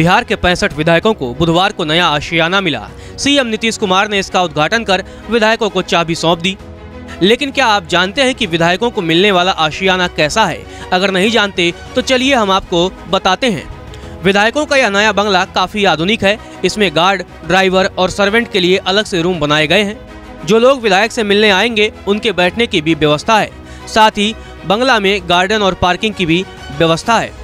बिहार के पैंसठ विधायकों को बुधवार को नया आशियाना मिला। सीएम नीतीश कुमार ने इसका उद्घाटन कर विधायकों को चाबी सौंप दी। लेकिन क्या आप जानते हैं कि विधायकों को मिलने वाला आशियाना कैसा है? अगर नहीं जानते तो चलिए हम आपको बताते हैं। विधायकों का यह नया बंगला काफ़ी आधुनिक है। इसमें गार्ड, ड्राइवर और सर्वेंट के लिए अलग से रूम बनाए गए हैं। जो लोग विधायक से मिलने आएँगे, उनके बैठने की भी व्यवस्था है। साथ ही बंगला में गार्डन और पार्किंग की भी व्यवस्था है।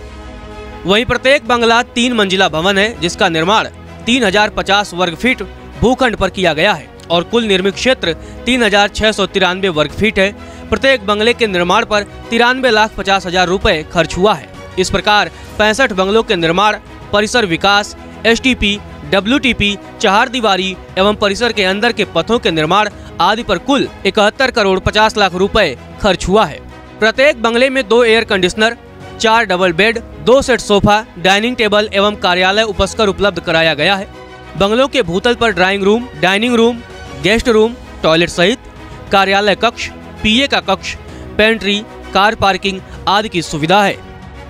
वहीं प्रत्येक बंगला तीन मंजिला भवन है, जिसका निर्माण 3050 वर्ग फीट भूखंड पर किया गया है और कुल निर्मित क्षेत्र तीन हज़ार छह सौ तिरानवे वर्ग फीट है। प्रत्येक बंगले के निर्माण पर तिरानवे लाख पचास हज़ार रूपए खर्च हुआ है। इस प्रकार पैंसठ बंगलों के निर्माण, परिसर विकास S T P W T P चार दीवारी एवं परिसर के अंदर के पथों के निर्माण आदि पर कुल इकहत्तर करोड़ पचास लाख रुपए खर्च हुआ है। प्रत्येक बंगले में दो एयर कंडीशनर चार डबल बेड, दो सेट सोफा, डाइनिंग टेबल एवं कार्यालय उपस्कर उपलब्ध कराया गया है। बंगलों के भूतल पर drawing room, dining room, guest room, toilet सहित कार्यालय कक्ष, पीए का कक्ष, पेंट्री, कार पार्किंग आदि की सुविधा है।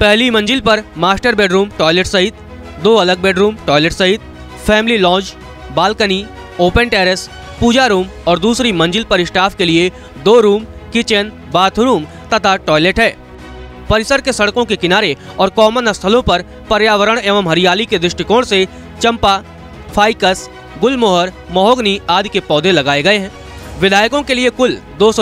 पहली मंजिल पर मास्टर बेडरूम, टॉयलेट सहित दो अलग बेडरूम, टॉयलेट सहित family lounge balcony, open terrace, puja room और दूसरी मंजिल पर स्टाफ के लिए दो रूम, किचन, बाथरूम तथा टॉयलेट है। परिसर के सड़कों के किनारे और कॉमन स्थलों पर पर्यावरण एवं हरियाली के दृष्टिकोण से चंपा फाइकस गुलमोहर महोगनी आदि के पौधे लगाए गए हैं। विधायकों के लिए कुल दो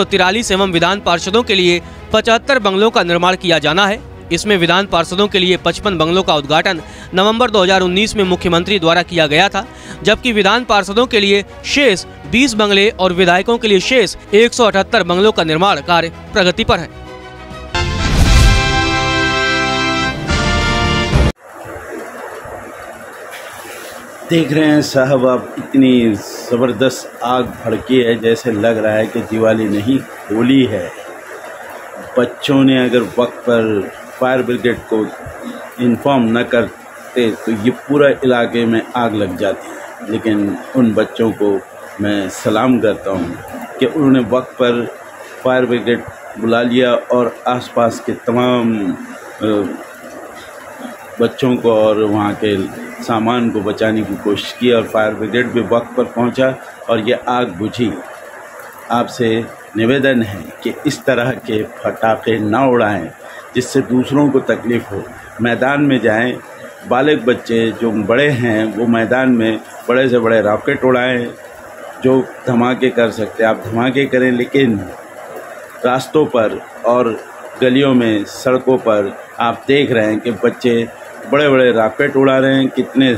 एवं विधान पार्षदों के लिए पचहत्तर बंगलों का निर्माण किया जाना है। इसमें विधान पार्षदों के लिए 55 बंगलों का उद्घाटन नवंबर 2019 में मुख्यमंत्री द्वारा किया गया था, जबकि विधान पार्षदों के लिए शेष 20 बंगले और विधायकों के लिए शेष 178 बंगलों का निर्माण कार्य प्रगति पर है। देख रहे हैं साहब, आप इतनी ज़बरदस्त आग भड़की है, जैसे लग रहा है कि दिवाली नहीं, होली है। बच्चों ने अगर वक्त पर फायर ब्रिगेड को इन्फॉर्म न करते तो ये पूरा इलाके में आग लग जाती है। लेकिन उन बच्चों को मैं सलाम करता हूँ कि उन्होंने वक्त पर फायर ब्रिगेड बुला लिया और आसपास के तमाम बच्चों को और वहाँ के सामान को बचाने की कोशिश की और फायर ब्रिगेड भी वक्त पर पहुँचा और ये आग बुझी। आपसे निवेदन है कि इस तरह के फटाखे ना उड़ाएँ, जिससे दूसरों को तकलीफ़ हो। मैदान में जाएँ, बालक बच्चे जो बड़े हैं, वो मैदान में बड़े से बड़े रॉकेट उड़ाएँ, जो धमाके कर सकते आप धमाके करें, लेकिन रास्तों पर और गलियों में, सड़कों पर आप देख रहे हैं कि बच्चे बड़े बड़े रॉकेट उड़ा रहे हैं, कितने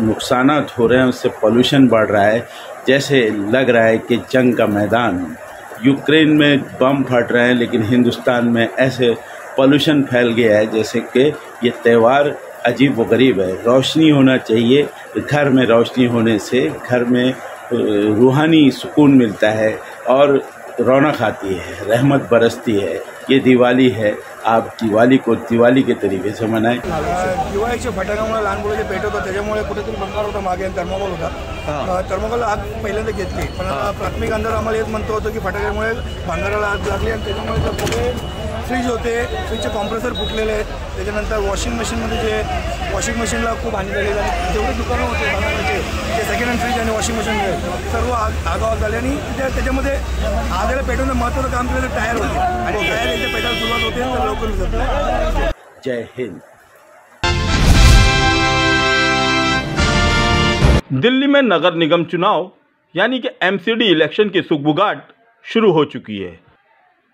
नुकसान हो रहे हैं, उससे पोल्यूशन बढ़ रहा है। जैसे लग रहा है कि जंग का मैदान यूक्रेन में बम फट रहे हैं, लेकिन हिंदुस्तान में ऐसे पोल्यूशन फैल गया है, जैसे कि ये त्यौहार अजीब व गरीब है। रोशनी होना चाहिए, घर में रोशनी होने से, घर में रूहानी सुकून मिलता है। और रौनक आती है रहमत बरसती है ये दिवाली है आप दिवाली को दिवाली के तरीके से मनाएँ। दिवाळीच्या फटाक्यामुळे लहान जो भे होता त्याच्यामुळे कुठेतरी बंगार होता मागे थर्मोकॉल होता. थर्मोकॉल आग पहिल्यांदा घेतली. पण प्राथमिक अंदाज आम्हाला हेच म्हणतो होतो की फटाक्यामुळे भांगाराला आग लागली आणि त्याच्यामुळे पुढे फ्रीज होते फ्रीजचे कॉम्प्रेसर फुटलेले आहेत. त्याच्यानंतर वॉशिंग मशीनमध्ये जे वॉशिंग मशीनला खूप हानी झाली. आणि जेवढे दुकानं होते भागाचे ते सेकंड हँड फ्रीज आणि वॉशिंग मशीन सर्व आग आगावात झाले. आणि त्याच्यामध्ये आगाला पेटवणं महत्त्वाचं काम केलं टायर होते. आणि टायर याच्या पेटायला सुरुवात होते तर लवकर जय हिंद. दिल्ली में नगर निगम चुनाव यानी कि एमसीडी इलेक्शन की सुखबुगाट शुरू हो चुकी है।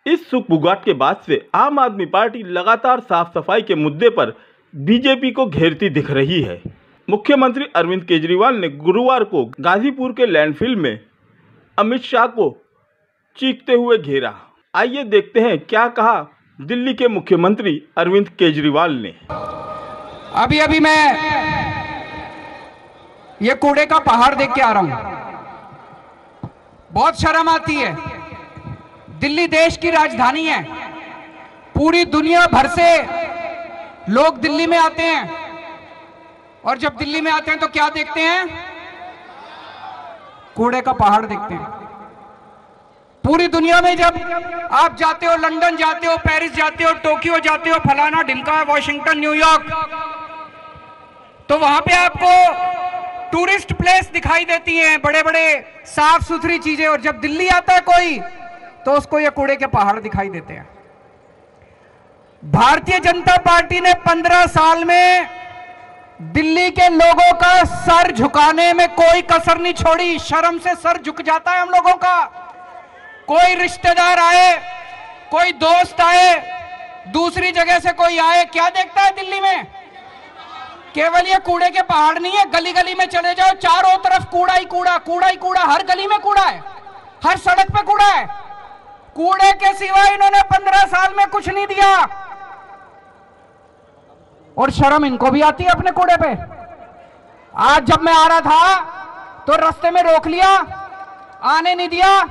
इस सुखबुगाट के बाद से आम आदमी पार्टी लगातार साफ़ सफ़ाई के मुद्दे पर बीजेपी को घेरती दिख रही है। मुख्यमंत्री अरविंद केजरीवाल ने गुरुवार को गाजीपुर के लैंडफिल में अमित शाह को चीखते हुए घेरा। आइए देखते हैं क्या कहा दिल्ली के मुख्यमंत्री अरविंद केजरीवाल ने। अभी अभी मैं ये कूड़े का पहाड़ देख के आ रहा हूँ। बहुत शर्म आती है। दिल्ली देश की राजधानी है। पूरी दुनिया भर से लोग दिल्ली में आते हैं। और जब दिल्ली में आते हैं तो क्या देखते हैं? कूड़े का पहाड़ देखते हैं। पूरी दुनिया में जब आप जाते हो, लंदन जाते हो, पेरिस जाते हो, टोक्यो जाते हो, फलाना ढिमका, वाशिंगटन न्यूयॉर्क तो वहाँ पे आपको टूरिस्ट प्लेस दिखाई देती हैं बड़े बड़े साफ़ सुथरी चीज़ें। और जब दिल्ली आता है कोई तो उसको ये कूड़े के पहाड़ दिखाई देते हैं। भारतीय जनता पार्टी ने पंद्रह साल में दिल्ली के लोगों का सर झुकाने में कोई कसर नहीं छोड़ी। शर्म से सर झुक जाता है हम लोगों का। कोई रिश्तेदार आए, कोई दोस्त आए, दूसरी जगह से कोई आए, क्या देखता है दिल्ली में? केवल ये कूड़े के पहाड़ नहीं है गली गली में चले जाओ, चारों तरफ़ कूड़ा ही कूड़ा कूड़ा ही कूड़ा, हर गली में कूड़ा है, हर सड़क पे कूड़ा है। कूड़े के सिवा इन्होंने पंद्रह साल में कुछ नहीं दिया। और शर्म इनको भी आती है अपने कूड़े पे। आज जब मैं आ रहा था तो रास्ते में रोक लिया, आने नहीं दिया।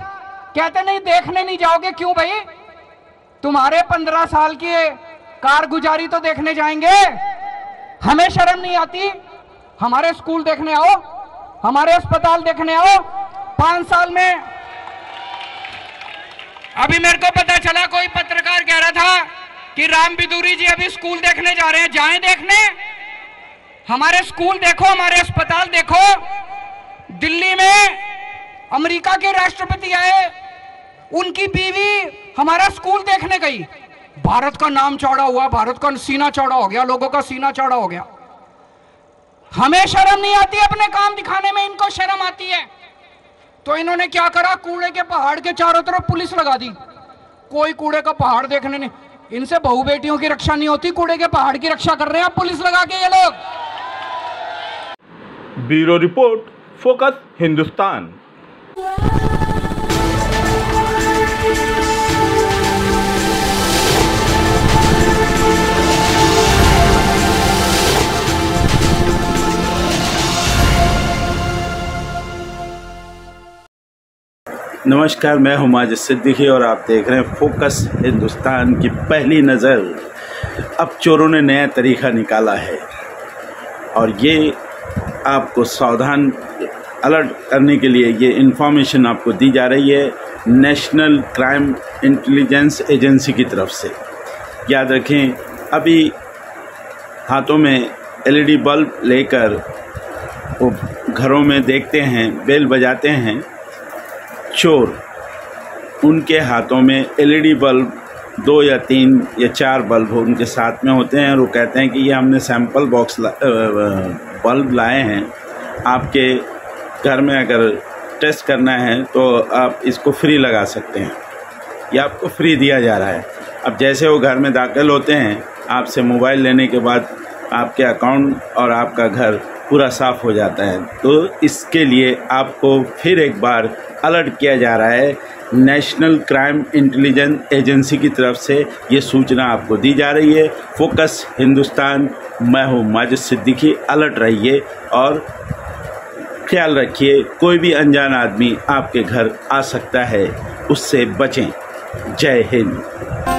कहते, नहीं, देखने नहीं जाओगे क्यों भाई? तुम्हारे पंद्रह साल की कारगुजारी तो देखने जाएँगे। हमें शर्म नहीं आती। हमारे स्कूल देखने आओ, हमारे अस्पताल देखने आओ। पाँच साल में अभी मेरे को पता चला कोई पत्रकार कह रहा था कि राम बिदूरी जी अभी स्कूल देखने जा रहे हैं। जाएँ देखने? हमारे स्कूल देखो, हमारे अस्पताल देखो। दिल्ली में अमेरिका के राष्ट्रपति आए। उनकी बीवी हमारा स्कूल देखने गई। भारत का नाम चौड़ा हुआ, भारत का सीना चौड़ा हो गया, लोगों का सीना चौड़ा हो गया। हमें शर्म नहीं आती अपने काम दिखाने में, इनको शर्म आती है। तो इन्होंने क्या करा? कूड़े के पहाड़ के चारों तरफ़ पुलिस लगा दी। कोई कूड़े का पहाड़ देखने नहीं। इनसे बहु बेटियों की रक्षा नहीं होती, कूड़े के पहाड़ की रक्षा कर रहे हैं। पुलिस लगा के ये लोग। Bureau report, focus Hindustan. नमस्कार, मैं हूँ माजिद सिद्दीकी और आप देख रहे हैं फोकस हिंदुस्तान की पहली नज़र। अब चोरों ने नया तरीका निकाला है और ये आपको सावधान अलर्ट करने के लिए ये इन्फॉर्मेशन आपको दी जा रही है नेशनल क्राइम इंटेलिजेंस एजेंसी की तरफ़ से। याद रखें, अभी हाथों में एलईडी बल्ब लेकर वो घरों में देखते हैं, बेल बजाते हैं चोर। उनके हाथों में एलईडी बल्ब दो या तीन या चार बल्ब उनके साथ में होते हैं और वो कहते हैं कि ये हमने सैंपल बॉक्स ला, बल्ब लाए हैं। आपके घर में अगर टेस्ट करना है तो आप इसको फ्री लगा सकते हैं। या आपको फ्री दिया जा रहा है। अब जैसे वो घर में दाखिल होते हैं आपसे मोबाइल लेने के बाद आपके अकाउंट और आपका घर पूरा साफ़ हो जाता है। तो इसके लिए आपको फिर एक बार अलर्ट किया जा रहा है, नेशनल क्राइम इंटेलिजेंस एजेंसी की तरफ़ से ये सूचना आपको दी जा रही है। फोकस हिंदुस्तान, मैं हूँ माजिद सिद्दीकी, अलर्ट रहिए और ख्याल रखिए, कोई भी अनजान आदमी आपके घर आ सकता है, उससे बचें। जय हिंद।